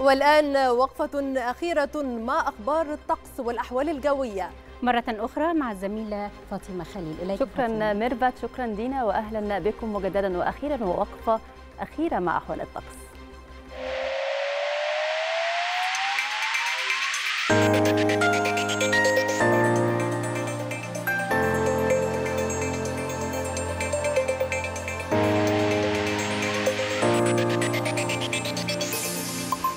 والآن وقفة أخيرة مع أخبار الطقس والأحوال الجوية. مرة أخرى مع الزميلة فاطمة خليل. إليك شكرا فاطمة. ميرفت شكرا دينا وأهلا بكم مجددا وأخيرا ووقفة أخيرة مع أحوال الطقس.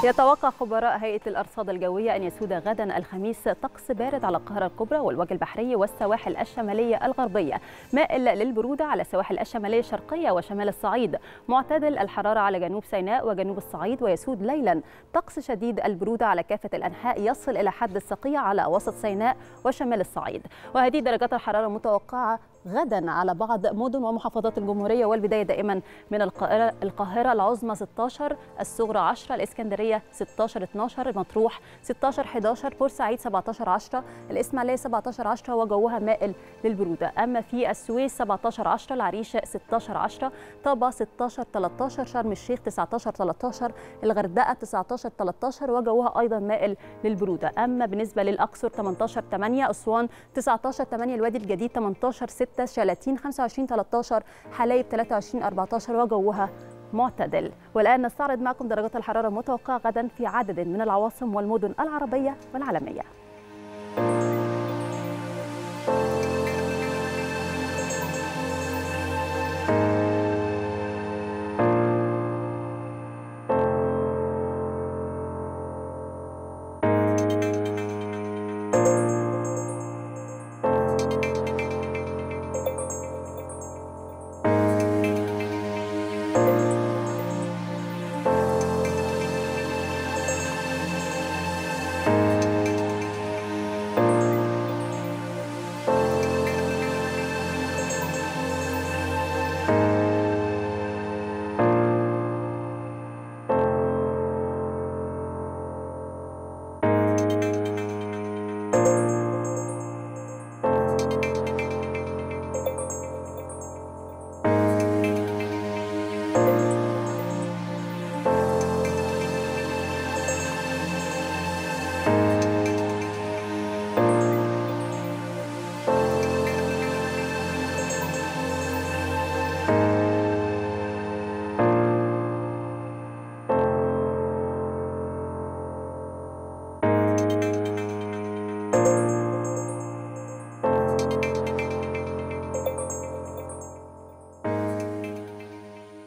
يتوقع خبراء هيئة الأرصاد الجوية أن يسود غدا الخميس طقس بارد على القاهرة الكبرى والوجه البحري والسواحل الشمالية الغربية. مائل للبرودة على السواحل الشمالية الشرقية وشمال الصعيد. معتدل الحرارة على جنوب سيناء وجنوب الصعيد ويسود ليلا. طقس شديد البرودة على كافة الأنحاء يصل إلى حد الصقيع على وسط سيناء وشمال الصعيد. وهذه درجات الحرارة المتوقعة غدا على بعض مدن ومحافظات الجمهورية والبداية دائما من القاهرة القاهرة العظمى 16 الصغرى 10 الإسكندرية 16 12 مطروح 16 11 بورسعيد 17 10 الإسماعيلية 17 10 وجوها مائل للبرودة. أما في السويس 17 10 العريش 16 10 طابة 16 13 شرم الشيخ 19 13 الغردقة 19 13 وجوها أيضا مائل للبرودة. أما بالنسبة للأقصر 18 8 أسوان 19 8 الوادي الجديد 18 6 شلاتين 25 13 حلايب 23 14 وجوها معتدل. والآن نستعرض معكم درجات الحرارة المتوقعة غدا في عدد من العواصم والمدن العربية والعالمية.